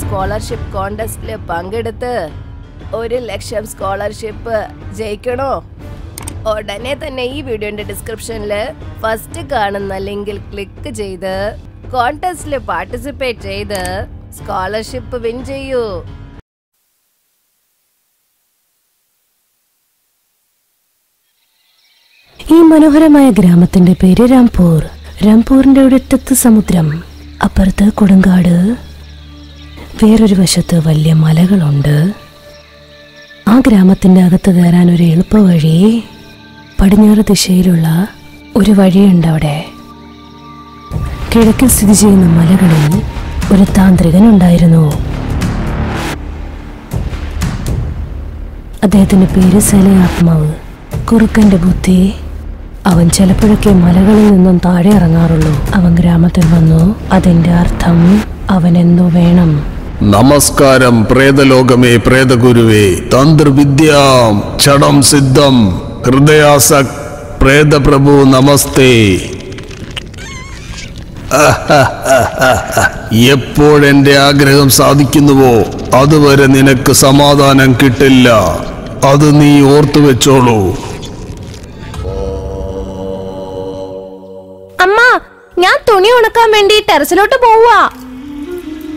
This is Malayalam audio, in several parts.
സ്കോളർഷിപ്പ് കോണ്ടസ്റ്റിൽ പങ്കെടുത്ത് ഒരു ലക്ഷം സ്കോളർഷിപ്പ് ജയിക്കണോ? ഉടനെ തന്നെ ഈ വീഡിയോന്റെ ഡിസ്ക്രിപ്ഷനിൽ ഫസ്റ്റ് കാണുന്ന ലിങ്കിൽ ക്ലിക്ക് ചെയ്ത് കോണ്ടസ്റ്റിൽ പാർട്ടിസിപ്പേറ്റ് ചെയ്ത് സ്കോളർഷിപ്പ് വിൻ ചെയ്യൂ. ഈ മനോഹരമായ ഗ്രാമത്തിന്റെ പേര് രാംപൂർ. രാംപൂരിന്റെ ഒരിടത്ത് സമുദ്രം അപ്പുറത്ത് കൊടുങ്കാട്. വേറൊരു വശത്ത് വലിയ മലകളുണ്ട്. ആ ഗ്രാമത്തിന്റെ അകത്ത് കയറാൻ ഒരു എളുപ്പ വഴി പടിഞ്ഞാറ് ദിശയിലുള്ള ഒരു വഴിയുണ്ട് അവിടെ. കിഴക്കിൽ സ്ഥിതി ചെയ്യുന്ന മലകളിൽ ഒരു താന്ത്രികൻ ഉണ്ടായിരുന്നു അദ്ദേഹത്തിന്റെ പേര് സലയാത്മാവ് കുറുക്കന്റെ ബുദ്ധി അവൻ ചിലപ്പോഴൊക്കെ മലകളിൽ നിന്നും താഴെ ഇറങ്ങാറുള്ളൂ. അവൻ ഗ്രാമത്തിൽ വന്നു. അതിന്റെ അർത്ഥം അവൻ എന്തു വേണം. നമസ്കാരം പ്രേതലോകമേ പ്രേതഗുരുവേ. തന്ത്രവിദ്യാം ചടം സിദ്ധം. ഹൃദയാസക് പ്രേതപ്രഭു നമസ്തേ. എപ്പോഴെന്റെ ആഗ്രഹം സാധിക്കുന്നുവോ അതുവരെ നിനക്ക് സമാധാനം കിട്ടില്ല. അത് നീ ഓർത്തു വെച്ചോളൂ. അമ്മ ഞാൻ തുണി ഉണക്കാൻ വേണ്ടി ടെറസിലോട്ട് പോവാ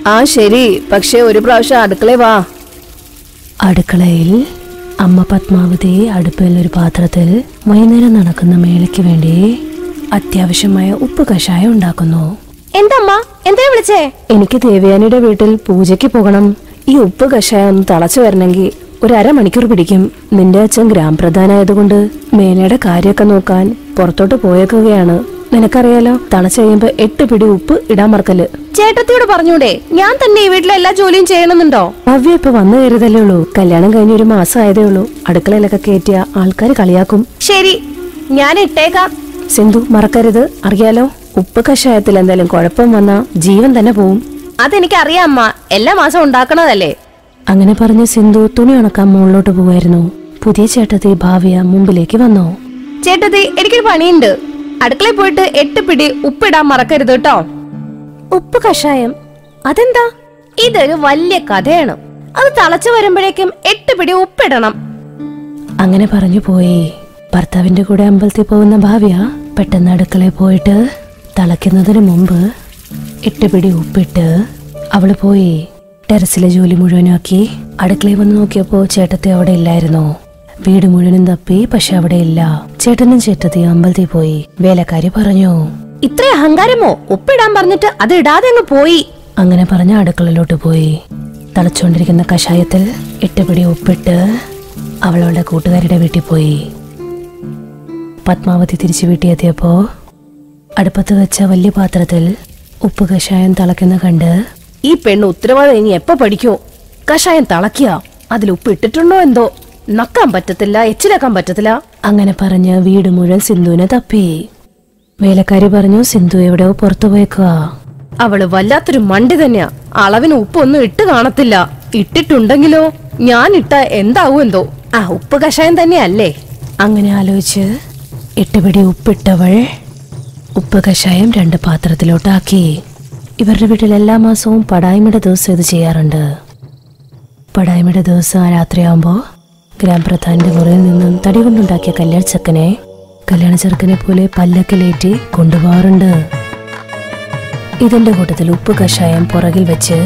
ആ ശരി. പക്ഷെ ഒരു പ്രാവശ്യം അടുക്കളയിൽ വാ. അടുക്കളയിൽ അമ്മ പത്മാവതി അടുപ്പിൽ ഒരു പാത്രത്തിൽ വൈകുന്നേരം നടക്കുന്ന മേളയ്ക്ക് വേണ്ടി അത്യാവശ്യമായ ഉപ്പ് കഷായം ഉണ്ടാക്കുന്നു. എന്തമ്മ? എന്താ വിളിച്ചേ? എനിക്ക് ദേവയാനിയുടെ വീട്ടിൽ പൂജയ്ക്ക് പോകണം. ഈ ഉപ്പ് കഷായം ഒന്ന് തളച്ചു വരണമെങ്കിൽ ഒരു അരമണിക്കൂർ പിടിക്കും. നിന്റെ അച്ഛൻ ഗ്രാമപ്രധാനായതുകൊണ്ട് മേനയുടെ കാര്യമൊക്കെ നോക്കാൻ പുറത്തോട്ട് പോയേക്കുകയാണ്. നിനക്കറിയാലോ? തണച്ച് കഴിയുമ്പോ എട്ട് പിടി ഉപ്പ് ഇടാൻ മറക്കൽ. ചേട്ടത്തിയോട് പറഞ്ഞൂടെ ഞാൻ തന്നെ ഈ വീട്ടിലെ എല്ലാ ജോലിയും ചെയ്യണമെന്നുണ്ടോ? ഭവ്യ ഇപ്പൊ വന്നു കയറിയതല്ലേ ഉള്ളൂ. കല്യാണം കഴിഞ്ഞ ഒരു മാസം ആയതേ ഉള്ളൂ. അടുക്കളയിലൊക്കെ കയറ്റിയ ആൾക്കാർ കളിയാക്കും. ശരി ഞാൻ ഇട്ടേക്കാം. സിന്ധു മറക്കരുത്. അറിയാലോ? ഉപ്പ് കഷായത്തിൽ എന്തായാലും കുഴപ്പം വന്നാ ജീവൻ തന്നെ പോവും. അതെനിക്ക് അറിയാം അമ്മ. എല്ലാ മാസം ഉണ്ടാക്കണതല്ലേ. അങ്ങനെ പറഞ്ഞ് സിന്ധു തുണി ഉണക്കാൻ മുകളിലോട്ട് പോവായിരുന്നു. പുതിയ ചേട്ടത്തി ഭാവിയ മുമ്പിലേക്ക് വന്നു. ചേട്ടത്തി എനിക്കൊരു പണിയുണ്ട്. അടുക്കളയിൽ പോയിട്ട് എട്ട് പിടി ഉപ്പിടാൻ മറക്കരുത് കേട്ടോ. ഉപ്പ് കഷായം. അതെന്താ? ഇതൊരു വലിയ കഥയാണ്. അത് തളച്ചു വരുമ്പോഴേക്കും എട്ട് പിടി ഉപ്പിടണം. അങ്ങനെ പറഞ്ഞു പോയി. ഭർത്താവിന്റെ കൂടെ അമ്പലത്തിൽ പോകുന്ന ഭാവ്യ പെട്ടെന്ന് അടുക്കളയിൽ പോയിട്ട് തളയ്ക്കുന്നതിന് മുമ്പ് എട്ട് പിടി ഉപ്പിട്ട് അവൾ പോയി ടെറസിലെ ജോലി മുഴുവനാക്കി അടുക്കളയിൽ വന്ന് നോക്കിയപ്പോ ചേട്ടത്തെ അവിടെ ഇല്ലായിരുന്നു. വീട് മുഴുവനും തപ്പി പക്ഷെ അവിടെ ഇല്ല. ചേട്ടനും ചേട്ടത്തി അമ്പലത്തിൽ പോയി. വേലക്കാരി പറഞ്ഞു ഇത്ര അഹങ്കാരമോ? ഉപ്പിടാൻ പറഞ്ഞിട്ട് അത് ഇടാതെ അങ്ങ് പോയി. അങ്ങനെ പറഞ്ഞ അടുക്കളയിലോട്ട് പോയി. തളച്ചുകൊണ്ടിരിക്കുന്ന കഷായത്തിൽ എട്ടുപിടി ഒപ്പിട്ട് ഉപ്പിട്ട് അവളുടെ കൂട്ടുകാരുടെ വീട്ടിൽ പോയി. പത്മാവതി തിരിച്ചു വീട്ടിലെത്തിയപ്പോ അടുപ്പത്ത് വെച്ച വലിയ പാത്രത്തിൽ ഉപ്പ് കഷായം തിളയ്ക്കുന്ന കണ്ട് ഈ പെണ്ണ് ഉത്തരവാദിത്തം ഇനി എപ്പോ പഠിക്കോ? കഷായം തിളക്കിയ അതിൽ ഉപ്പ് ഇട്ടിട്ടുണ്ടോ എന്തോ? നക്കാൻ പറ്റത്തില്ല എച്ചിലാക്കാൻ പറ്റത്തില്ല. അങ്ങനെ പറഞ്ഞ് വീട് മുഴുവൻ സിന്ധുവിനെ തപ്പി. വേലക്കാരി പറഞ്ഞു സിന്ധു എവിടെ പുറത്തു പോയേക്കുക അവൾ വല്ലാത്തൊരു മണ്ടി തന്നെയാ. അളവിന് ഉപ്പൊന്നും ഇട്ട് കാണത്തില്ല. ഇട്ടിട്ടുണ്ടെങ്കിലോ? ഞാൻ ഇട്ട എന്താവും എന്തോ ആ ഉപ്പ് കഷായം തന്നെയല്ലേ? അങ്ങനെ ആലോചിച്ച് ഇട്ടുപിടി പിടി ഉപ്പിട്ടവൾ ഉപ്പ് കഷായം രണ്ട് പാത്രത്തിലോട്ടാക്കി. ഇവരുടെ വീട്ടിൽ എല്ലാ മാസവും പടായ്മയുടെ ദിവസം ഇത് ചെയ്യാറുണ്ട്. പടായ്മയുടെ ദിവസം രാത്രിയാകുമ്പോൾ ഗ്രാമപ്രധാന്റെ മുറിയിൽ നിന്നും തടി കൊണ്ടുണ്ടാക്കിയ കല്യാണ ചെക്കനെ കല്യാണ ചെറുക്കനെ പോലെ പല്ലക്കിലേറ്റി കൊണ്ടുപോകാറുണ്ട്. ഇതിന്റെ കൂട്ടത്തിൽ ഉപ്പ് കഷായം പുറകിൽ വെച്ച്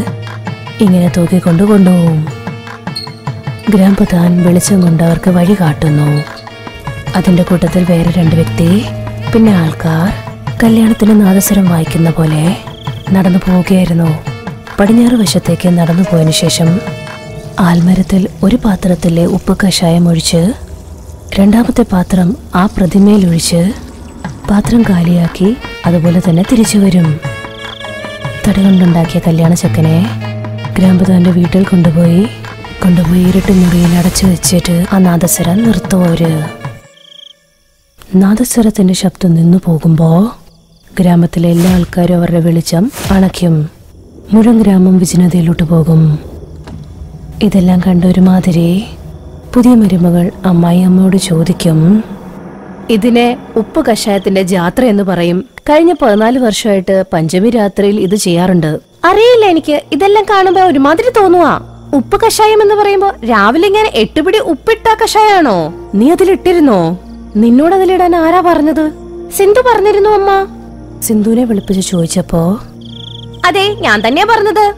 ഇങ്ങനെ തൂക്കിക്കൊണ്ട് കൊണ്ടുപോകും ഗ്രാമപ്രധാൻ വെളിച്ചം കൊണ്ട് അവർക്ക് വഴി കാട്ടുന്നു. അതിന്റെ കൂട്ടത്തിൽ വേറെ രണ്ട് വ്യക്തി പിന്നെ ആൾക്കാർ കല്യാണത്തിന് നാദസ്വരം വായിക്കുന്ന പോലെ നടന്നു പോവുകയായിരുന്നു. പടിഞ്ഞാറ് വശത്തേക്ക് നടന്നു പോയതിനു ശേഷം ആൽമരത്തിൽ ഒരു പാത്രത്തിലെ ഉപ്പ് കഷായം ഒഴിച്ച് രണ്ടാമത്തെ പാത്രം ആ പ്രതിമയിലൊഴിച്ച് പാത്രം കാലിയാക്കി അതുപോലെ തന്നെ തിരിച്ചു വരും. തടി കൊണ്ടുണ്ടാക്കിയ കല്യാണ ചെക്കനെ ഗ്രാമ്പതാന്റെ വീട്ടിൽ കൊണ്ടുപോയി കൊണ്ടുപോയി ഇരുട്ട് മുറിയിൽ അടച്ചു വെച്ചിട്ട് ആ നാദസ്വരം നിർത്തും അവർ. നാദസ്വരത്തിന്റെ ശബ്ദം നിന്നു പോകുമ്പോൾ ഗ്രാമത്തിലെ എല്ലാ ആൾക്കാരും അവരുടെ വെളിച്ചം അണയ്ക്കും. മുഴുവൻ ഗ്രാമം വിജനതയിലോട്ട് പോകും. ഇതെല്ലാം കണ്ട ഒരുമാതിരി പുതിയ മരുമകൾ അമ്മായി അമ്മയോട് ചോദിക്കും. ഇതിനെ ഉപ്പ് കഷായത്തിന്റെ ജാത്ര എന്ന് പറയും. കഴിഞ്ഞ പതിനാല് വർഷമായിട്ട് പഞ്ചമി രാത്രിയിൽ ഇത് ചെയ്യാറുണ്ട്. അറിയില്ല എനിക്ക്. ഇതെല്ലാം കാണുമ്പോ ഒരുമാതിരി തോന്നുവാ. ഉപ്പ് കഷായം എന്ന് പറയുമ്പോ രാവിലെ ഇങ്ങനെ എട്ടുപിടി ഉപ്പിട്ട കഷായാണോ? നീ അതിലിട്ടിരുന്നോ? നിന്നോട് അതിലിടാൻ ആരാ പറഞ്ഞത്? സിന്ധു പറഞ്ഞിരുന്നു അമ്മ. സിന്ധുവിനെ വിളിപ്പിച്ച് ചോദിച്ചപ്പോ അതെ ഞാൻ തന്നെയാ പറഞ്ഞത്.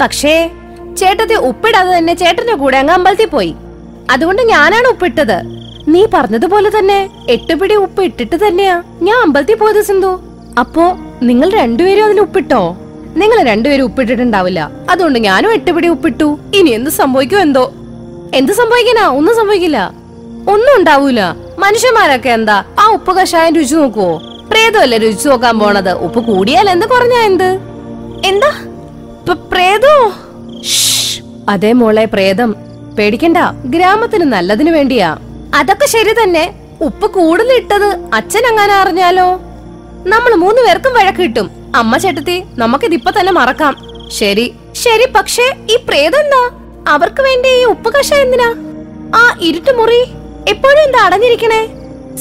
പക്ഷേ ചേട്ടത്തി ഉപ്പിടാതെ തന്നെ ചേട്ടന്റെ കൂടെ അങ്ങ് അമ്പലത്തിൽ പോയി. അതുകൊണ്ട് ഞാനാണ് ഉപ്പിട്ടത്. നീ പറഞ്ഞതുപോലെ തന്നെ എട്ടുപിടി ഉപ്പ് ഇട്ടിട്ട് തന്നെയാ ഞാൻ അമ്പലത്തിൽ പോയത് സിന്ധു. അപ്പോ നിങ്ങൾ രണ്ടുപേരും അതിൽ ഉപ്പിട്ടോ? നിങ്ങൾ രണ്ടുപേരും ഉപ്പിട്ടിട്ടുണ്ടാവില്ല. അതുകൊണ്ട് ഞാനും എട്ടുപിടി ഉപ്പിട്ടു. ഇനി എന്ത് സംഭവിക്കും എന്തോ? എന്ത് സംഭവിക്കാനാ? ഒന്നും സംഭവിക്കില്ല. ഒന്നും ഉണ്ടാവൂല. മനുഷ്യന്മാരൊക്കെ എന്താ? ആ ഉപ്പ് കഷായം രുചി നോക്കുവോ? പ്രേതമല്ലേ രുചി നോക്കാൻ പോണത്? ഉപ്പ് കൂടിയാൽ എന്ത് കുറഞ്ഞാ എന്ത്? എന്താ? പ്രേതോ. അതേ മോളെ പ്രേതം. പേടിക്കണ്ട ഗ്രാമത്തിന് നല്ലതിനു വേണ്ടിയാ. അതൊക്കെ ശരി തന്നെ. ഉപ്പ് കൂടുതലിട്ടത് അച്ഛൻ അങ്ങനെ അറിഞ്ഞാലോ? നമ്മൾ മൂന്ന് പേർക്കും വഴക്ക് കിട്ടും. അമ്മ ചേട്ടത്തി നമുക്കിത് ഇപ്പൊ തന്നെ മറക്കാം. ശരി ശരി പക്ഷേ ഈ പ്രേതം എന്താ? അവർക്ക് വേണ്ടി ഈ ഉപ്പ് കഷ എന്തിനാ? ആ ഇരുട്ട് മുറി എപ്പോഴും എന്താ അടഞ്ഞിരിക്കണേ?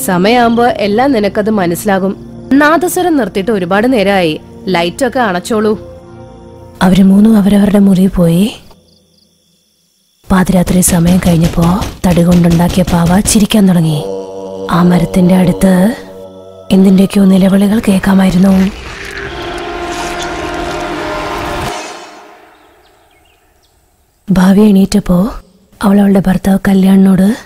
സമയാകുമ്പോ എല്ലാം നിനക്കത് മനസ്സിലാകും. നാദസ്വരം നിർത്തിയിട്ട് ഒരുപാട് നേരമായി ലൈറ്റൊക്കെ അണച്ചോളൂ. അവർ മൂന്നും അവരവരുടെ മുറി പോയി. പാതിരാത്രി സമയം കഴിഞ്ഞപ്പോ തടി കൊണ്ടുണ്ടാക്കിയ പാവ ചിരിക്കാൻ തുടങ്ങി. ആ മരത്തിന്റെ അടുത്ത് എന്തിന്റെയൊക്കെയോ നിലവിളികൾ കേൾക്കാമായിരുന്നു. ഭാവി എണീറ്റപ്പോ അവൾ അവളുടെ ഭർത്താവ് കല്യാണിനോട്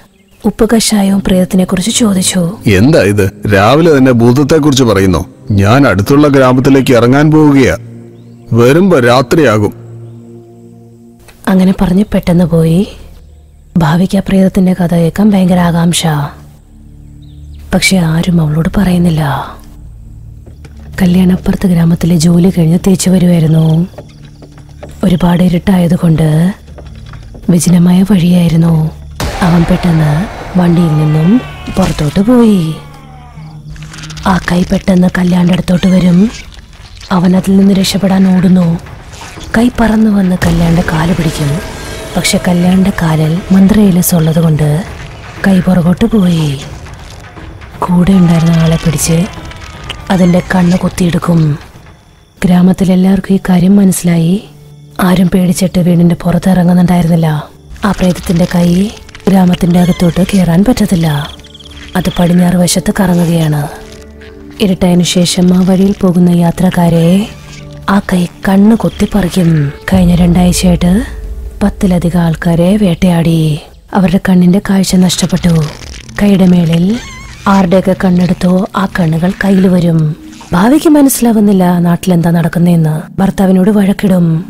ഉപ്പ് കഷായവും പ്രേതത്തിനെ കുറിച്ച് ചോദിച്ചു. എന്താ ഇത്? രാവിലെ തന്നെ ഭൂതത്തെ കുറിച്ച് പറയുന്നു? ഞാൻ അടുത്തുള്ള ഗ്രാമത്തിലേക്ക് ഇറങ്ങാൻ പോവുകയാ. വരുമ്പോ രാത്രിയാകും. അങ്ങനെ പറഞ്ഞ് പെട്ടെന്ന് പോയി. ഭാവിക്ക് ആ പ്രേതത്തിന്റെ കഥ കേൾക്കാൻ ഭയങ്കര ആകാംക്ഷ. പക്ഷെ ആരും അവളോട് പറയുന്നില്ല. കല്യാണപ്പുറത്ത് ഗ്രാമത്തിലെ ജോലി കഴിഞ്ഞ് തിരിച്ചു വരുമായിരുന്നു ഒരുപാട് ഇരുട്ടായതുകൊണ്ട് വിജനമായ വഴിയായിരുന്നു. അവൻ പെട്ടെന്ന് വണ്ടിയിൽ നിന്നും പുറത്തോട്ട് പോയി. ആ കൈ പെട്ടെന്ന് കല്യാണിന്റെ അടുത്തോട്ട് വരും. അവൻ അതിൽ നിന്ന് രക്ഷപ്പെടാൻ ഓടുന്നു. കൈ പറന്നു വന്ന് കല്യാണിന്റെ കാൽ പിടിക്കുന്നു. പക്ഷെ കല്യാണിന്റെ കാലിൽ മന്ത്രയിലസ് ഉള്ളത് കൊണ്ട് കൈ പുറകോട്ട് പോയി. കൂടെ ഉണ്ടായിരുന്ന ആളെ പിടിച്ച് അതിന്റെ കണ്ണ് കുത്തിയെടുക്കും. ഗ്രാമത്തിലെല്ലാവർക്കും ഈ കാര്യം മനസ്സിലായി. ആരും പേടിച്ചിട്ട് വീടിന്റെ പുറത്ത് ഇറങ്ങുന്നുണ്ടായിരുന്നില്ല ആ പ്രേതത്തിന്റെ കൈ ഗ്രാമത്തിന്റെ അകത്തോട്ട് കയറാൻ പറ്റത്തില്ല. അത് പടിഞ്ഞാറ് വശത്ത് കറങ്ങുകയാണ്. ഇരുട്ടതിനു ശേഷം ആ വഴിയിൽ പോകുന്ന യാത്രക്കാരെ ആ കൈ കണ്ണ് കൊത്തിപ്പറിക്കും കഴിഞ്ഞ രണ്ടാഴ്ചയായിട്ട് പത്തിലധികം ആൾക്കാരെ വേട്ടയാടി. അവരുടെ കണ്ണിന്റെ കാഴ്ച നഷ്ടപ്പെട്ടു. കൈയുടെ മേളിൽ ആരുടെയൊക്കെ കണ്ണെടുത്തോ ആ കണ്ണുകൾ കയ്യിൽ വരും. ഭാവിക്ക് മനസ്സിലാവുന്നില്ല നാട്ടിലെന്താ നടക്കുന്നതെന്ന് ഭർത്താവിനോട് വഴക്കിടും.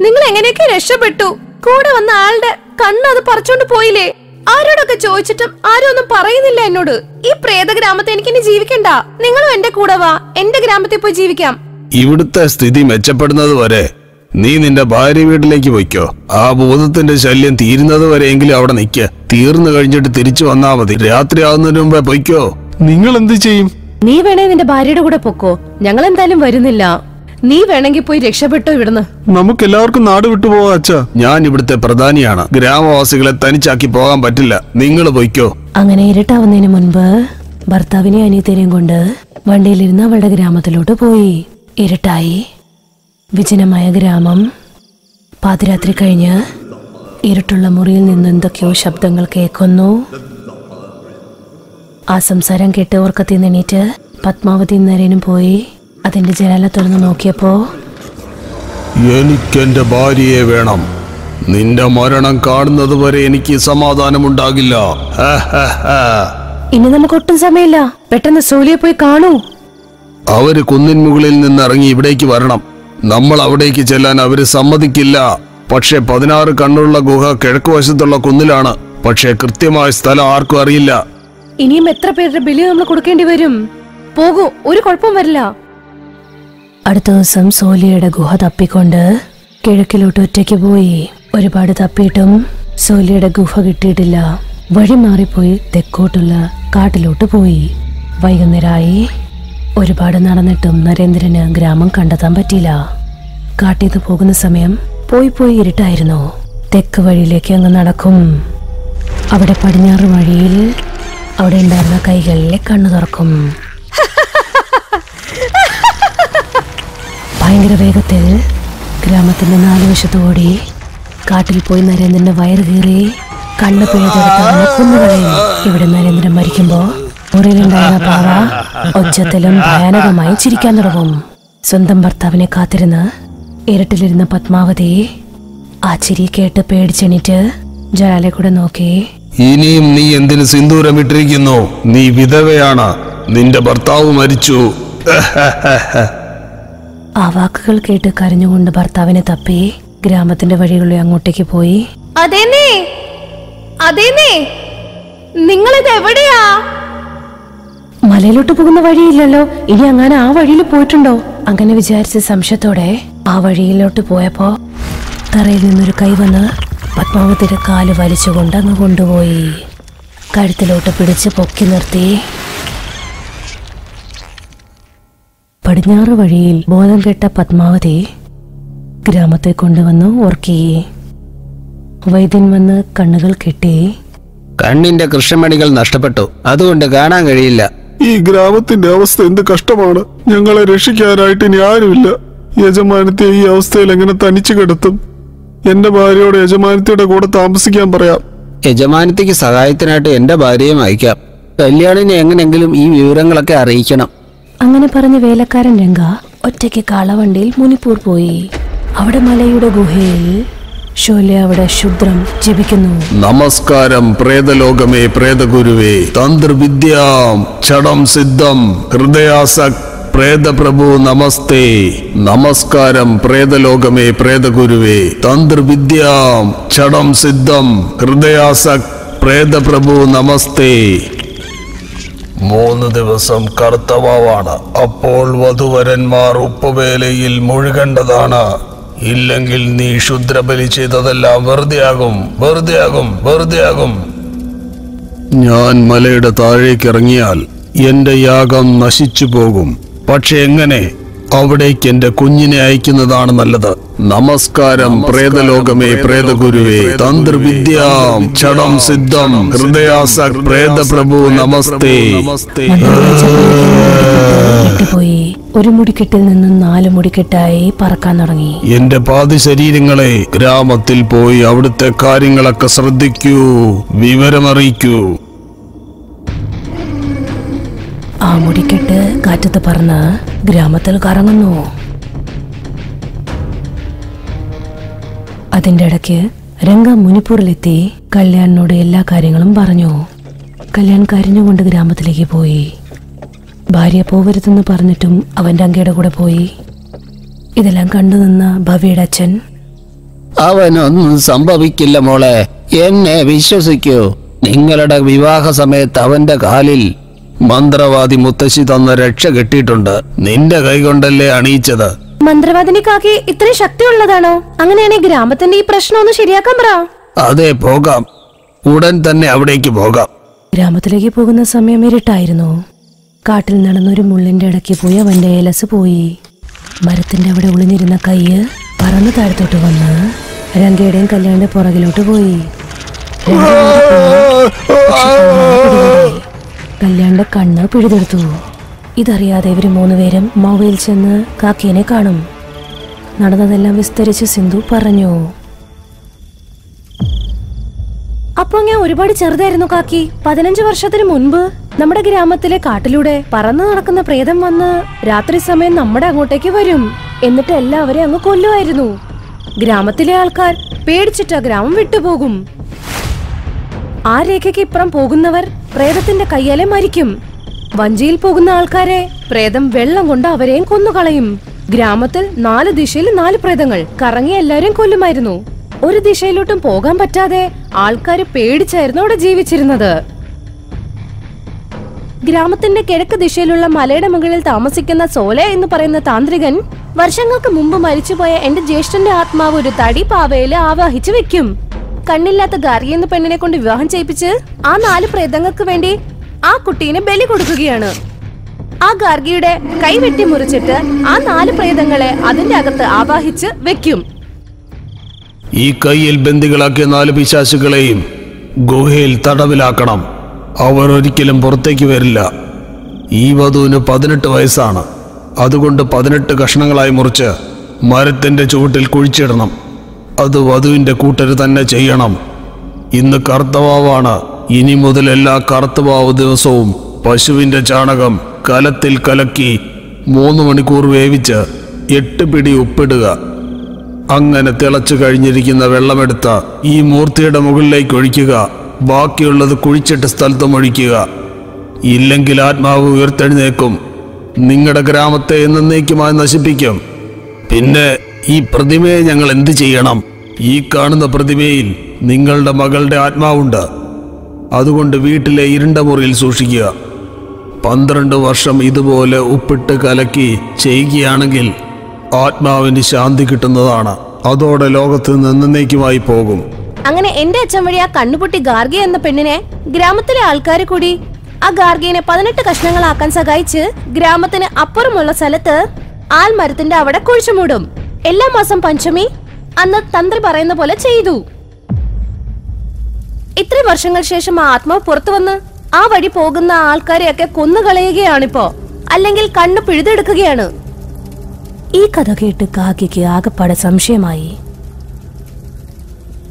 നിങ്ങൾ എങ്ങനെയൊക്കെ രക്ഷപ്പെട്ടു? കൂടെ വന്ന ആളുടെ കണ്ണ് അത് പറിച്ചോണ്ട് പോയില്ലേ? ആരോടൊക്കെ ചോദിച്ചിട്ടും ആരും ഒന്നും പറയുന്നില്ല എന്നോട്. ഈ പ്രേത ഗ്രാമത്തെ എനിക്ക് ഇനി ജീവിക്കണ്ട. നിങ്ങളും എന്റെ കൂടെ വാ. എന്റെ ഗ്രാമത്തിൽ പോയി ജീവിക്കാം. ഇവിടുത്തെ സ്ഥിതി മെച്ചപ്പെടുന്നത് വരെ നീ നിന്റെ ഭാര്യ വീട്ടിലേക്ക് പോയിക്കോ. ആ ഭൂതത്തിന്റെ ശല്യം തീരുന്നത് വരെയെങ്കിലും അവിടെ നിൽക്ക തീർന്നു കഴിഞ്ഞിട്ട് തിരിച്ചു വന്നാ മതി. രാത്രി ആവുന്നതിന് മുമ്പേ പൊയ്ക്കോ. നിങ്ങൾ എന്ത് ചെയ്യും? നീ വേണേ നിന്റെ ഭാര്യയുടെ കൂടെ പൊക്കോ. ഞങ്ങൾ എന്തായാലും വരുന്നില്ല. നീ വേണമെങ്കിൽ പോയി രക്ഷപ്പെട്ടോ ഇവിടുന്ന്. നമുക്ക് എല്ലാവർക്കും നാട് വിട്ടു പോവാ അച്ഛാ. ഞാൻ ഇവിടുത്തെ പ്രധാനിയാണ്. ഗ്രാമവാസികളെ തനിച്ചാക്കി പോകാൻ പറ്റില്ല. നിങ്ങൾ പൊയ്ക്കോ. അങ്ങനെ ഇരുട്ടാവുന്നതിന് മുൻപ് ഭർത്താവിനെ അനിയത്തിനെയും കൊണ്ട് വണ്ടിയിലിരുന്ന് അവളുടെ ഗ്രാമത്തിലോട്ട് പോയി. ഇരുട്ടായി വിജനമായ ഗ്രാമം. പാതിരാത്രി കഴിഞ്ഞ് ഇരുട്ടുള്ള മുറിയിൽ നിന്ന് എന്തൊക്കെയോ ശബ്ദങ്ങൾ കേൾക്കുന്നു. ആ സംസാരം കേട്ട് ഉറക്കത്തിൽ നിന്നീറ്റ് പത്മാവതി നരേനും പോയി അതിന്റെ ജനാല തുറന്ന് നോക്കിയപ്പോ എനിക്കെന്റെ ഭാര്യയെ വേണം. നിന്റെ മരണം കാണുന്നത് വരെ എനിക്ക് സമാധാനമുണ്ടാകില്ല. ഇനി നമുക്ക് ഒട്ടും സമയമില്ല. പെട്ടെന്ന് സോലിയെ പോയി കാണൂ. അവർ കുന്നിൻ മുകളിൽ നിന്ന് ഇറങ്ങി ഇവിടേക്ക് വരണം. നമ്മൾ അവിടേക്ക് ചെല്ലാൻ അവർ സമ്മതിക്കില്ല. പക്ഷെ പതിനാറ് കണ്ണുള്ള ഗുഹ കിഴക്ക് വശത്തുള്ള കുന്നിലാണ്. പക്ഷെ കൃത്യമായ സ്ഥലം ആർക്കും അറിയില്ല. ഇനിയും എത്ര പേരുടെ ബലി നമ്മൾ കൊടുക്കേണ്ടി വരും? പോകൂ ഒരു കുഴപ്പം വരില്ല. അടുത്ത ദിവസം സോലിയുടെ ഗുഹ തപ്പിക്കൊണ്ട് കിഴക്കിലോട്ട് ഒറ്റയ്ക്ക് പോയി ഒരുപാട് തപ്പിയിട്ടും സോലിയുടെ ഗുഹ കിട്ടിയിട്ടില്ല. വഴി മാറിപ്പോയി തെക്കോട്ടുള്ള കാട്ടിലോട്ട് പോയി. വൈകുന്നേരമായി ഒരുപാട് നടന്നിട്ടും നരേന്ദ്രന് ഗ്രാമം കണ്ടെത്താൻ പറ്റിയില്ല. കാട്ടിൽ പോകുന്ന സമയം പോയി പോയി ഇരുട്ടായിരുന്നു. തെക്ക് വഴിയിലേക്ക് അങ്ങ് നടക്കും. അവിടെ പടിഞ്ഞാറ് വഴിയിൽ അവിടെ ഉണ്ടായിരുന്ന കൈകളിലെ കണ്ണു തുറക്കും. ഭയങ്കര വേഗത്തിൽ ഗ്രാമത്തിന്റെ നാല് വശത്തോടി കാട്ടിൽ പോയി നരേന്ദ്രന്റെ വയറ് കീറി കണ്ണു പിഴുതെടുത്ത് ഇവിടെ നരേന്ദ്രൻ മരിക്കുമ്പോ മുറിയിലുണ്ടായിരുന്ന പാവ ഒച്ചത്തിലും ഭയാനകമായി ചിരിക്കാൻ തുടങ്ങും. സ്വന്തം ഭർത്താവിനെ കാത്തിരുന്ന് ഇരട്ടിലിരുന്ന പത്മാവതി ആ ചിരി കേട്ട് പേടിച്ചെണീറ്റ് ജലാലെ കൂടെ നോക്കി. ഇനിയും നീ എന്തിന് സിന്ദൂരം ഇട്ടിരിക്കുന്നു? നീ വിധവയാണ്. നിന്റെ ഭർത്താവ് മരിച്ചു. ആ വാക്കുകൾ കേട്ട് കരഞ്ഞുകൊണ്ട് ഭർത്താവിനെ തപ്പി ഗ്രാമത്തിന്റെ വഴികളിൽ അങ്ങോട്ടേക്ക് പോയി. അതേനേ അതേനേ നിങ്ങളിത് എവിടെയാ മലയിലോട്ട് പോകുന്ന വഴിയില്ലല്ലോ. ഇനി അങ്ങനെ ആ വഴിയിൽ പോയിട്ടുണ്ടോ? അങ്ങനെ വിചാരിച്ച സംശയത്തോടെ ആ വഴിയിലോട്ട് പോയപ്പോ തറയിൽ നിന്നൊരു കൈ വന്ന് പത്മാവതിയുടെ കാൽ വലിച്ചുകൊണ്ട് അങ്ങ് കൊണ്ടുപോയി. കഴുത്തിലോട്ട് പിടിച്ച് പൊക്കി നിർത്തി. പടിഞ്ഞാറ് വഴിയിൽ ബോധം കെട്ട പത്മാവതി ഗ്രാമത്തെ കൊണ്ടുവന്ന് ഓർക്കി വൈദ്യൻ വന്ന് കണ്ണുകൾ കെട്ടി. കണ്ണിന്റെ കൃഷ്ണമണികൾ നഷ്ടപ്പെട്ടു. അതുകൊണ്ട് കാണാൻ കഴിയില്ല. ഈ ഗ്രാമത്തിന്റെ അവസ്ഥ എന്ത് കഷ്ടമാണ്. ഞങ്ങളെ രക്ഷിക്കാനായിട്ട് ഇനി ആരുമില്ല. യജമാനത്തെ ഈ അവസ്ഥയിൽ എങ്ങനെ തനിച്ചു കിടത്തും? എന്റെ ഭാര്യയോട് യജമാനത്തിയുടെ കൂടെ താമസിക്കാൻ പറയാം. യജമാനത്തിക്ക് സഹായത്തിനായിട്ട് എന്റെ ഭാര്യയും അയക്കാം. കല്യാണിനെ എങ്ങനെങ്കിലും ഈ വിവരങ്ങളൊക്കെ അറിയിക്കണം. അങ്ങനെ പറഞ്ഞ വേലക്കാരൻ രംഗ ഒറ്റയ്ക്ക് കാളവണ്ടിയിൽ മുനിപ്പൂർ പോയി. അവിടെ മലയുടെ ഗുഹയിൽ ഷോലെ അവിടെ ശുദ്രം ജപിക്കുന്നു. നമസ്കാരം പ്രേതലോകമേ പ്രേതഗുരുവേ. തന്ത്രവിദ്യാം ചടം സിദ്ധം ഹൃദയാസക് പ്രേതപ്രഭു നമസ്തേ. നമസ്കാരം പ്രേതലോകമേ പ്രേതഗുരുവേ. തന്ത്രവിദ്യാം ചടം സിദ്ധം ഹൃദയാസക് പ്രേതപ്രഭു നമസ്തേ. മൂന്ന് ദിവസം കർത്തവാണ് അപ്പോൾ വധുവരന്മാർ ഉപ്പുവേലയിൽ മുഴുകേണ്ടതാണ്. ഇല്ലെങ്കിൽ നീ ക്ഷുദ്രബലി ചെയ്തതെല്ലാം വെറുതെയാകും വെറുതെയാകും വെറുതെയാകും. ഞാൻ മലയുടെ താഴേക്ക് ഇറങ്ങിയാൽ എന്റെ യാഗം നശിച്ചു പോകും. പക്ഷെ എങ്ങനെ? അവിടേക്ക് എന്റെ കുഞ്ഞിനെ അയക്കുന്നതാണ് നല്ലത്. നമസ്കാരം പ്രേതലോകമേ പ്രേതഗുരുവേ തന്ത്രവിദ്യാം ചടം സിദ്ധം ഹൃദയാസ പ്രേതപ്രഭു നമസ്തേ. കെട്ടിപ്പോയി ഒരു മുടിക്കെട്ടിൽ നിന്ന് നാല് മുടിക്കെട്ടായി പറക്കാൻ തുടങ്ങി. എന്റെ പാതി ശരീരങ്ങളെ ഗ്രാമത്തിൽ പോയി അവിടുത്തെ കാര്യങ്ങളൊക്കെ ശ്രദ്ധിക്കൂ വിവരമറിയിക്കൂ. ആ മുടിക്കെട്ട് കാറ്റത്ത് പറന്ന് ഗ്രാമത്തിൽ കറങ്ങുന്നു. അതിന്റെ ഇടയ്ക്ക് രംഗ മുനിപ്പൂറിലെത്തി കല്യാണിനോട് എല്ലാ കാര്യങ്ങളും പറഞ്ഞു. കല്യാൺ കരിഞ്ഞുകൊണ്ട് ഗ്രാമത്തിലേക്ക് പോയി. ഭാര്യ പോവരുതെന്ന് പറഞ്ഞിട്ടും അവന്റെ അങ്കയുടെ കൂടെ പോയി. ഇതെല്ലാം കണ്ടു നിന്ന ഭവിയുടെ അച്ഛൻ. അവനൊന്നും സംഭവിക്കില്ല മോളെ. എന്നെ വിശ്വസിക്കൂ. നിങ്ങളുടെ വിവാഹ സമയത്ത് അവന്റെ കാലിൽ മന്ത്രവാദി മുത്തശ്ശി തന്ന രക്ഷ കെട്ടിയിട്ടുണ്ട്. നിന്റെ കൈകൊണ്ടല്ലേ അണിയിച്ചത്? മന്ത്രവാദിനിക്കാക്കി ഇത്രയും ശക്തിയുള്ളതാണോ? അങ്ങനെയാണെങ്കിൽ ഗ്രാമത്തിന്റെ ഈ പ്രശ്നം ഒന്ന് ശരിയാക്കാൻ പറ. അതെ പോകാം. ഉടൻ തന്നെ അവിടേക്ക് പോകാം. ഗ്രാമത്തിലേക്ക് പോകുന്ന സമയം ഇരുട്ടായിരുന്നു. കാട്ടിൽ നടന്നൊരു മുള്ളിന്റെ ഇടയ്ക്ക് പോയി അവന്റെ ഏലസ് പോയി. മരത്തിന്റെ അവിടെ ഒളിഞ്ഞിരുന്ന കയ്യ് പറന്ന് താഴത്തോട്ട് വന്ന് രംഗയുടെയും കല്യാണിന്റെ പുറകിലോട്ട് പോയി. കല്യാണിന്റെ കണ്ണ് പിഴുതെടുത്തു. ഇതറിയാതെ ഇവർ മൂന്നുപേരും മൊബൈൽ ചെന്ന് കാക്കേനെ കാണും. നടന്നതെല്ലാം വിസ്തരിച്ച് സിന്ധു പറഞ്ഞു. അപ്പൊ ഞാൻ ഒരുപാട് ചെറുതായിരുന്നു കാക്കി. പതിനഞ്ച് വർഷത്തിന് മുൻപ് നമ്മുടെ ഗ്രാമത്തിലെ കാട്ടിലൂടെ പറന്നു നടക്കുന്ന പ്രേതം വന്ന് രാത്രി സമയം നമ്മുടെ അങ്ങോട്ടേക്ക് വരും. എന്നിട്ട് എല്ലാവരെയും അങ്ങ് കൊല്ലുമായിരുന്നു. ഗ്രാമത്തിലെ ആൾക്കാർ പേടിച്ചിട്ട് ആ ഗ്രാമം വിട്ടുപോകും. ആ രേഖയ്ക്ക് ഇപ്പുറം പോകുന്നവർ പ്രേതത്തിന്റെ കയ്യാലെ മരിക്കും. വഞ്ചിയിൽ പോകുന്ന ആൾക്കാരെ പ്രേതം വെള്ളം കൊണ്ട് അവരെയും കൊന്നുകളയും. ഗ്രാമത്തിൽ നാല് ദിശയിൽ നാല് പ്രേതങ്ങൾ കറങ്ങി എല്ലാവരെയും കൊല്ലുമായിരുന്നു. ഒരു ദിശയിലോട്ടും പോകാൻ പറ്റാതെ ആൾക്കാർ പേടിച്ചായിരുന്നു അവിടെ ജീവിച്ചിരുന്നത്. ഗ്രാമത്തിന്റെ കിഴക്ക് ദിശയിലുള്ള മലയുടെ മുകളിൽ താമസിക്കുന്ന സോല എന്ന് പറയുന്ന താന്ത്രികൻ വർഷങ്ങൾക്ക് മുമ്പ് മരിച്ചുപോയ എന്റെ ജ്യേഷ്ഠന്റെ ആത്മാവ് ഒരു തടി പാവയിൽ ആവാഹിച്ചു വെക്കും. കണ്ണില്ലാത്ത ഗാർഗി എന്ന പെണ്ണിനെ കൊണ്ട് വിവാഹം ചെയ്യിപ്പിച്ച് ആ നാല് പ്രേതങ്ങൾക്ക് വേണ്ടി ആ കുട്ടീനെ ബലി കൊടുക്കുകയാണ്. ആ ഗാർഗിയുടെ കൈ വെട്ടി മുറിച്ചിട്ട് ആ നാല് പ്രേതങ്ങളെ അതിന്റെ അകത്ത് ആവാഹിച്ച് വെക്കും. ഈ കൈയിൽ ബന്ദികളാക്കിയ നാല് പിശാശുക്കളെയും ഗുഹയിൽ തടവിലാക്കണം. അവർ ഒരിക്കലും പുറത്തേക്ക് വരില്ല. ഈ വധുവിന് പതിനെട്ട് വയസ്സാണ്. അതുകൊണ്ട് പതിനെട്ട് കഷ്ണങ്ങളായി മുറിച്ച് മരത്തിന്റെ ചുവട്ടിൽ കുഴിച്ചിടണം. അത് വധുവിന്റെ കൂട്ടർ തന്നെ ചെയ്യണം. ഇന്ന് കറുത്തവാവാണ്. ഇനി മുതൽ എല്ലാ കറുത്തവാവ് ദിവസവും പശുവിന്റെ ചാണകം കലത്തിൽ കലക്കി മൂന്ന് മണിക്കൂർ വേവിച്ച് എട്ട് പിടി ഉപ്പിടുക. അങ്ങനെ തിളച്ചു കഴിഞ്ഞിരിക്കുന്ന വെള്ളമെടുത്ത് ഈ മൂർത്തിയുടെ മുകളിലേക്ക് ഒഴിക്കുക. ബാക്കിയുള്ളത് കുഴിച്ചിട്ട് സ്ഥലത്തും ഒഴിക്കുക. ഇല്ലെങ്കിൽ ആത്മാവ് ഉയർത്തെഴുന്നേക്കും നിങ്ങളുടെ ഗ്രാമത്തെ എന്നേക്കുമായി നശിപ്പിക്കും. പിന്നെ ഈ പ്രതിമയെ ഞങ്ങൾ എന്ത് ചെയ്യണം? ഈ കാണുന്ന പ്രതിമയിൽ നിങ്ങളുടെ മകളുടെ ആത്മാവുണ്ട്. അതുകൊണ്ട് വീട്ടിലെ ഇരുണ്ട മുറിയിൽ സൂക്ഷിക്കുക. പന്ത്രണ്ട് വർഷം ഇതുപോലെ ഉപ്പിട്ട് കലക്കി ചെയ്യുകയാണെങ്കിൽ ആത്മാവിന് ശാന്തി കിട്ടുന്നതാണ്. അതോടെ ലോകത്ത് നിന്നേക്കുമായി പോകും. അങ്ങനെ എന്റെ അച്ഛൻ വഴി ആ കണ്ണുപൊട്ടി ഗാർഗി എന്ന പെണ്ണിനെ ഗ്രാമത്തിലെ ആൾക്കാർ കൂടി ആ ഗാർഗിയെ പതിനെട്ട് കഷ്ണങ്ങളാക്കാൻ സഹായിച്ച് ഗ്രാമത്തിന് അപ്പുറമുള്ള സ്ഥലത്ത് ആൽമരത്തിന്റെ അവിടെ കുഴിച്ചുമൂടും എല്ലാ മാസം പഞ്ചമി അന്ന് തന്ത്രി പറയുന്ന പോലെ ചെയ്തു. ഇത്രയും വർഷങ്ങൾ ശേഷം ആ ആത്മാവ് പുറത്തു വന്ന് ആ വഴി പോകുന്ന ആൾക്കാരെയൊക്കെ കൊന്നുകളയുകയാണിപ്പോ അല്ലെങ്കിൽ കണ്ണു പിഴുതെടുക്കുകയാണ്. ഈ കഥ കേട്ട് കാക്കിക്ക് ആകെപ്പാടെ സംശയമായി.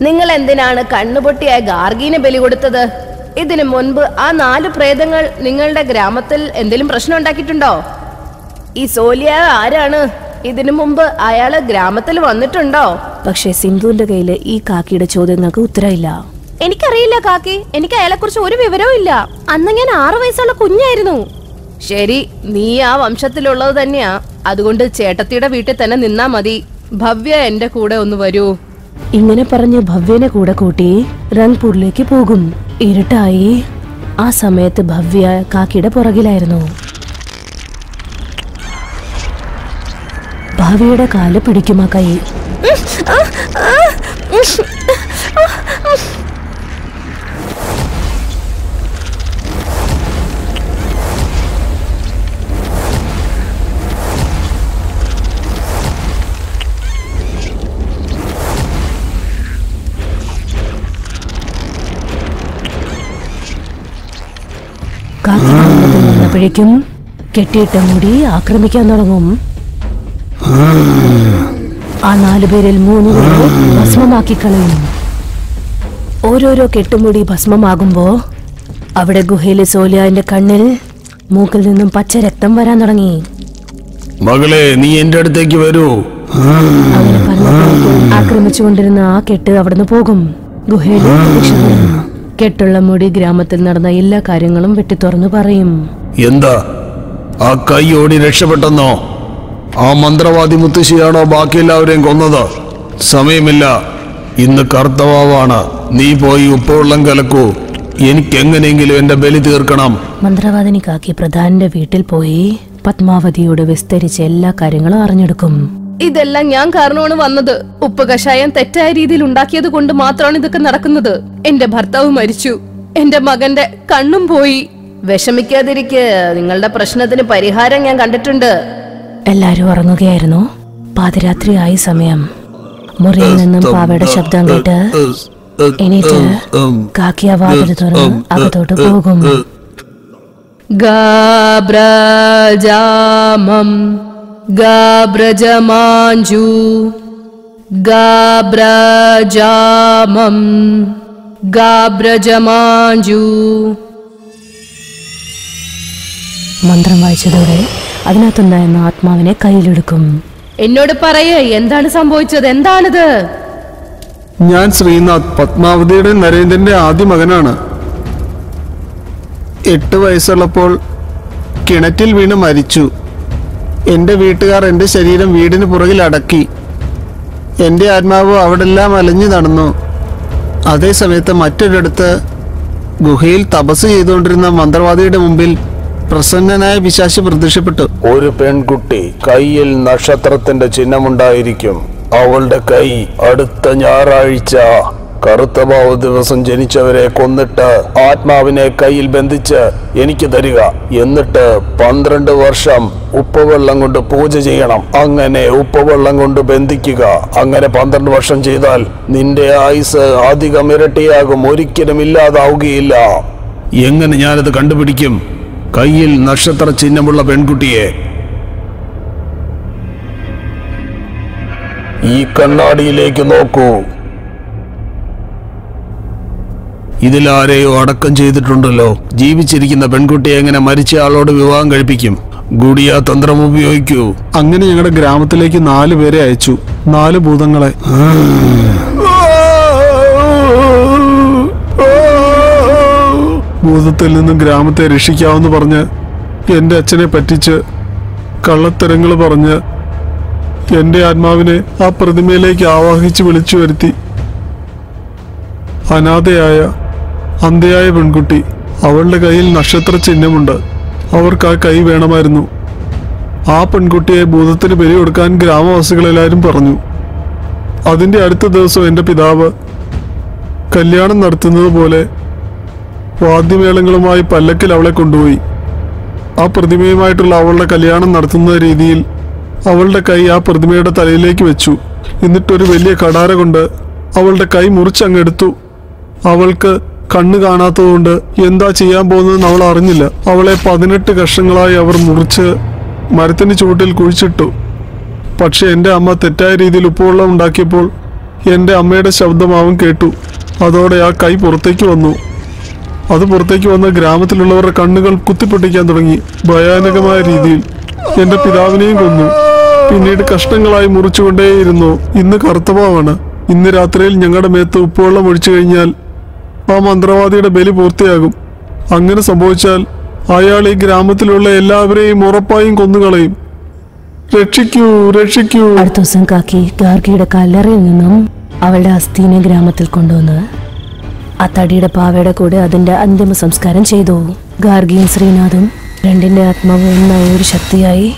നിങ്ങൾ എന്തിനാണ് കണ്ണുപൊട്ടിയായ ഗാർഗീനെ ബലി കൊടുത്തത്? ഇതിനു മുൻപ് ആ നാല് പ്രേതങ്ങൾ നിങ്ങളുടെ ഗ്രാമത്തിൽ എന്തെങ്കിലും പ്രശ്നം ഉണ്ടാക്കിയിട്ടുണ്ടോ? ഈ സോലിയ ആരാണ്? ഇതിനു മുമ്പ് അയാൾ ഗ്രാമത്തിൽ വന്നിട്ടുണ്ടോ? പക്ഷെ സിന്ധുവിന്റെ കയ്യിൽ ഈ കാക്കിയുടെ ചോദ്യങ്ങൾക്ക് ഉത്തരവില്ല. എനിക്കറിയില്ല കാക്കി. എനിക്ക് അയാളെ കുറിച്ച് ഒരു വിവരവും ഇല്ല. അന്ന് ഞാൻ ആറു വയസ്സുള്ള കുഞ്ഞായിരുന്നു. ശരി നീ ആ വംശത്തിലുള്ളത് തന്നെയാ. അതുകൊണ്ട് ചേട്ടത്തിയുടെ വീട്ടിൽ തന്നെ നിന്നാ മതി. ഭവ്യ എന്റെ കൂടെ ഒന്ന് വരൂ. ഇങ്ങനെ പറഞ്ഞ് ഭവ്യനെ കൂടെ കൂട്ടി റൺപൂരിലേക്ക് പോകും. ഇരുട്ടായി. ആ സമയത്ത് ഭവ്യ കാക്കിയുടെ പുറകിലായിരുന്നു. ഭാവിയുടെ കാൽ പിടിക്കും ആ കൈ. വന്നപ്പോഴേക്കും കെട്ടിയിട്ട മുടി ആക്രമിക്കാൻ തുടങ്ങും. ആ നാലു പേരിൽ മൂന്ന് പേരെ ഭസ്മമാക്കി കളയും. ഓരോരോ കെട്ടുമുടി ഭസ്മമാകുമ്പോ അവിടെ ഗുഹയിലെ സോലിയാന്റെ കണ്ണിൽ മൂക്കിൽ നിന്നും പച്ച രക്തം വരാൻ തുടങ്ങി. മകളെ നീ എന്റെ അടുത്തേക്ക് വരൂ. അങ്ങനെ പറഞ്ഞപ്പോഴേക്കും ആക്രമിച്ചുകൊണ്ടിരുന്ന ആ കെട്ട് അവിടുന്ന് പോകും. ഗുഹയിലെ. കെട്ടുള്ള മുടി ഗ്രാമത്തിൽ നടന്ന എല്ലാ കാര്യങ്ങളും വെട്ടി തുറന്നു പറയും. എന്താ? ആ കൈ ഓടി രക്ഷപ്പെട്ടെന്നോ? ആ മന്ത്രവാദി മുത്തശ്ശിയാണോ ബാക്കി എല്ലാവരെയും കൊന്നത്? സമയമില്ല. ഇന്ന് കർത്തവാവാണ്. നീ പോയി ഉപ്പുവെള്ളം കലക്കൂ. എനിക്കെങ്ങനെയെങ്കിലും എന്റെ ബലി തീർക്കണം. മന്ത്രവാദിനി കാക്കി പ്രധാനന്റെ വീട്ടിൽ പോയി പത്മാവതിയോട് വിസ്തരിച്ച് എല്ലാ കാര്യങ്ങളും അറിഞ്ഞെടുക്കും. ഇതെല്ലാം ഞാൻ കാരണമാണ് വന്നത്. ഉപ്പ് കഷായം തെറ്റായ രീതിയിൽ ഉണ്ടാക്കിയത് കൊണ്ട് മാത്രമാണ് ഇതൊക്കെ നടക്കുന്നത്. എന്റെ ഭർത്താവ് മരിച്ചു. എന്റെ മകന്റെ കണ്ണും പോയി. വിഷമിക്കാതിരിക്കെ. നിങ്ങളുടെ പ്രശ്നത്തിന് പരിഹാരം ഞാൻ കണ്ടിട്ടുണ്ട്. എല്ലാരും ഉറങ്ങുകയായിരുന്നു. പാതിരാത്രി പാതിരാത്രിയായി സമയം. മുറിയിൽ നിന്നും പാവയുടെ ശബ്ദം കേട്ട് എണീറ്റ് കാക്കിയ വാതിൽ തുറന്ന് അകത്തോട്ട് പോകും. ഗാബ്രജാമം ഗാബ്രജമാഞ്ചു ഗാബ്രജാമം ഗാബ്രജമാഞ്ചു മന്ത്രം വായിച്ചതോടെ അതിനകത്തുണ്ടായിരുന്ന ആത്മാവിനെ കയ്യിലെടുക്കും. എന്നോട് പറയേ എന്താണ് സംഭവിച്ചത്? എന്താണിത്? ഞാൻ ശ്രീനാഥ് പത്മാവതിയുടെ നരേന്ദ്രന്റെ ആദ്യ മകനാണ്. എട്ട് വയസ്സുള്ളപ്പോൾ കിണറ്റിൽ വീണ് മരിച്ചു. എന്റെ വീട്ടുകാർ എന്റെ ശരീരം വീടിന് പുറകിൽ അടക്കി. എന്റെ ആത്മാവ് അവിടെല്ലാം അലഞ്ഞു നടന്നു. അതേസമയത്ത് മറ്റൊരിടത്ത് ഗുഹയിൽ തപസ് ചെയ്തുകൊണ്ടിരുന്ന മന്ത്രവാദിയുടെ മുമ്പിൽ പ്രസന്നനായ പിശാശി പ്രത്യക്ഷപ്പെട്ടു. ഒരു പെൺകുട്ടി കയ്യിൽ നക്ഷത്രത്തിന്റെ ചിഹ്നമുണ്ടായിരിക്കും. അവളുടെ കൈ അടുത്ത ഞായറാഴ്ച കറുത്തഭാവ ദിവസം ജനിച്ചവരെ കൊന്നിട്ട് ആത്മാവിനെ കയ്യിൽ ബന്ധിച്ച് എനിക്ക് തരിക. എന്നിട്ട് പന്ത്രണ്ട് വർഷം ഉപ്പുവെള്ളം കൊണ്ട് പൂജ ചെയ്യണം. അങ്ങനെ ഉപ്പുവെള്ളം കൊണ്ട് ബന്ധിക്കുക. അങ്ങനെ പന്ത്രണ്ട് വർഷം ചെയ്താൽ നിന്റെ ആയുസ് അധികം ഇരട്ടിയാകും. ഒരിക്കലും ഇല്ലാതാവുകയില്ല. എങ്ങനെ ഞാനത് കണ്ടുപിടിക്കും? കയ്യിൽ നക്ഷത്ര ചിഹ്നമുള്ള പെൺകുട്ടിയെ. ഈ കണ്ണാടിയിലേക്ക് നോക്കൂ. ഇതിലാരെയോ അടക്കം ചെയ്തിട്ടുണ്ടല്ലോ. ജീവിച്ചിരിക്കുന്ന പെൺകുട്ടിയെ എങ്ങനെ മരിച്ച ആളോട് വിവാഹം കഴിപ്പിക്കും? ഗുഡിയ തന്ത്രം ഉപയോഗിക്കൂ. അങ്ങനെ ഞങ്ങളുടെ ഗ്രാമത്തിലേക്ക് നാല് പേരെ അയച്ചു. നാല് ഭൂതങ്ങളെ. ഭൂതത്തിൽ നിന്നും ഗ്രാമത്തെ രക്ഷിക്കാവെന്ന് പറഞ്ഞ് എന്റെ അച്ഛനെ പറ്റിച്ച് കള്ളത്തരങ്ങൾ പറഞ്ഞ് എന്റെ ആത്മാവിനെ ആ പ്രതിമയിലേക്ക് ആവാഹിച്ച് വിളിച്ചു വരുത്തി. അനാഥയായ അന്ധയായ പെൺകുട്ടി. അവളുടെ കയ്യിൽ നക്ഷത്ര ചിഹ്നമുണ്ട്. അവർക്ക് ആ കൈ വേണമായിരുന്നു. ആ പെൺകുട്ടിയെ ഭൂതത്തിന് ബലി കൊടുക്കാൻ ഗ്രാമവാസികളെല്ലാവരും പറഞ്ഞു. അതിന്റെ അടുത്ത ദിവസം എന്റെ പിതാവ് കല്യാണം നടത്തുന്നത് പോലെ വാദ്യമേളങ്ങളുമായി പല്ലക്കിൽ അവളെ കൊണ്ടുപോയി. ആ പ്രതിമയുമായിട്ടുള്ള അവളുടെ കല്യാണം നടത്തുന്ന രീതിയിൽ അവളുടെ കൈ ആ പ്രതിമയുടെ തലയിലേക്ക് വെച്ചു. എന്നിട്ടൊരു വലിയ കടാര കൊണ്ട് അവളുടെ കൈ മുറിച്ചങ്ങെടുത്തു അവൾക്ക് കണ്ണ് കാണാത്തതുകൊണ്ട് എന്താ ചെയ്യാൻ പോകുന്നതെന്ന് അവൾ അറിഞ്ഞില്ല. അവളെ പതിനെട്ട് കഷ്ണങ്ങളായി അവർ മുറിച്ച് മരത്തിന് ചുവട്ടിൽ കുഴിച്ചിട്ടു. പക്ഷെ എന്റെ അമ്മ തെറ്റായ രീതിയിൽ ഉപ്പുവെള്ളം ഉണ്ടാക്കിയപ്പോൾ എന്റെ അമ്മയുടെ ശബ്ദം അവൻ കേട്ടു. അതോടെ ആ കൈ പുറത്തേക്ക് വന്നു. അത് പുറത്തേക്ക് വന്ന ഗ്രാമത്തിലുള്ളവരുടെ കണ്ണുകൾ കുത്തിപ്പൊട്ടിക്കാൻ തുടങ്ങി. ഭയാനകമായ രീതിയിൽ എന്റെ പിതാവിനെയും കൊന്നു. പിന്നീട് കഷ്ണങ്ങളായി മുറിച്ചുകൊണ്ടേയിരുന്നു. ഇന്ന് കറുത്തഭാവാണ് ഇന്ന് രാത്രിയിൽ ഞങ്ങളുടെ മേത്ത് ഉപ്പുവെള്ളം ഒഴിച്ചു കഴിഞ്ഞാൽ ആ മന്ത്രവാദിയുടെ ബലി പൂർത്തിയാകും. അങ്ങനെ സംഭവിച്ചാൽ അയാൾ ഈ ഗ്രാമത്തിലുള്ള എല്ലാവരെയും ഉറപ്പായും കൊന്നുകളയും. രക്ഷിക്കൂ രക്ഷിക്കൂ. അടുത്ത ദിവസം കാക്കി ഗാർഗിയുടെ കല്ലറയിൽ നിന്നും അവളുടെ അസ്ഥീനെ ഗ്രാമത്തിൽ കൊണ്ടുവന്ന് ആ തടിയുടെ പാവയുടെ കൂടെ അതിന്റെ അന്തിമ സംസ്കാരം ചെയ്തു. ഗാർഗിയും ശ്രീനാഥും രണ്ടിന്റെ ആത്മാവ് ഒന്നായ ഒരു ശക്തിയായി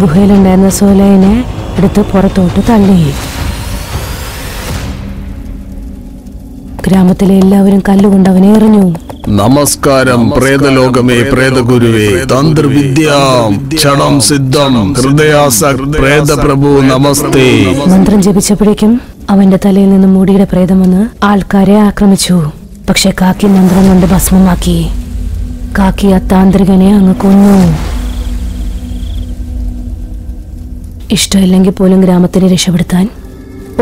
ഗുഹയിലുണ്ടായിരുന്ന സോലയിനെ എടുത്ത് പുറത്തോട്ട് തള്ളി. ഗ്രാമത്തിലെ എല്ലാവരും കല്ലുകൊണ്ട് അവനെ എറിഞ്ഞു. നമസ്കാരം പ്രേതലോകമേ പ്രേതഗുരുവേ തന്ത്രവിദ്യാം ക്ഷണം സിദ്ധം ഹൃദയാസ പ്രേതപ്രഭു നമസ്തേ. മന്ത്രം ജപിച്ചപ്പോഴേക്കും അവന്റെ തലയിൽ നിന്ന് മുടിയുടെ പ്രേതം വന്ന് ആൾക്കാരെ ആക്രമിച്ചു. പക്ഷെ കാക്കി മന്ത്രം കൊണ്ട് ഭസ്മമാക്കി. കാക്കി ആ താന്ത്രികനെ അങ്ങ് കൊന്നു. ഇഷ്ടമില്ലെങ്കിൽ പോലും ഗ്രാമത്തിനെ രക്ഷപ്പെടുത്താൻ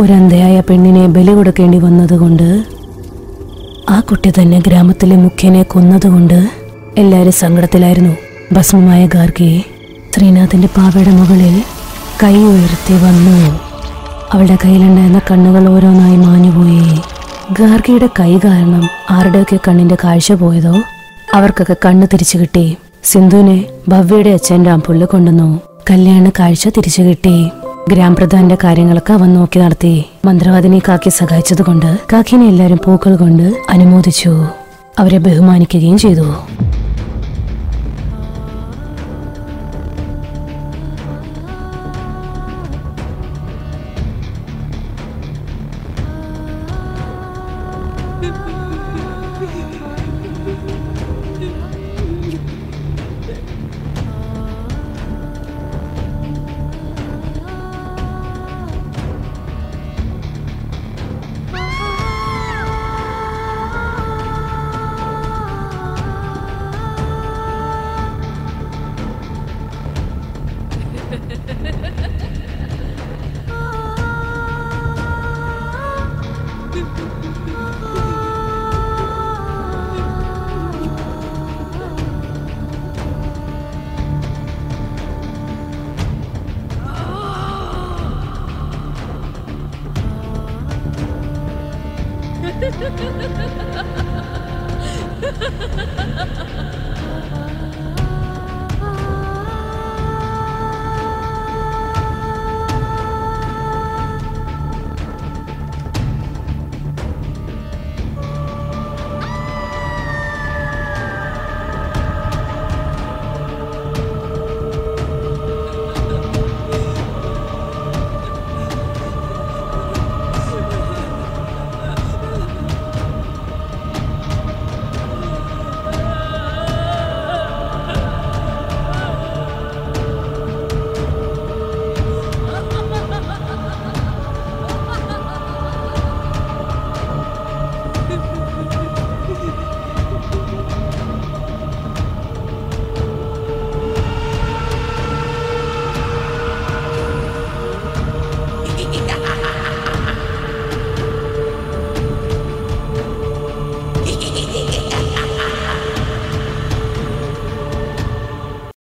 ഒരന്തയായ പെണ്ണിനെ ബലി കൊടുക്കേണ്ടി വന്നതുകൊണ്ട് ആ കുട്ടി തന്നെ ഗ്രാമത്തിലെ മുഖ്യനെ കൊന്നതുകൊണ്ട് എല്ലാവരും സങ്കടത്തിലായിരുന്നു. ഭസ്മമായ ഗാർഗി ശ്രീനാഥിന്റെ പാവയുടെ മുകളിൽ കൈ ഉയർത്തി വന്നു. അവളുടെ കയ്യിലുണ്ടായിരുന്ന കണ്ണുകൾ ഓരോന്നായി മാഞ്ഞുപോയി. ഗാർഗിയുടെ കൈ കാരണം ആരുടെയൊക്കെ കണ്ണിന്റെ കാഴ്ച പോയതോ അവർക്കൊക്കെ കണ്ണ് തിരിച്ചു കിട്ടി. സിന്ധുവിനെ ഭവ്യയുടെ അച്ഛൻ രാംപുല്ല് കൊണ്ടുവന്നു. കല്യാണ കാഴ്ച തിരിച്ചു കിട്ടി. ഗ്രാമപ്രധാന്റെ കാര്യങ്ങളൊക്കെ അവൻ നോക്കി നടത്തി. മന്ത്രവാദിനെ കാക്കി സഹായിച്ചതുകൊണ്ട് കാക്കിനെ എല്ലാവരും പൂക്കൾ കൊണ്ട് അനുമോദിച്ചു. അവരെ ബഹുമാനിക്കുകയും ചെയ്തു.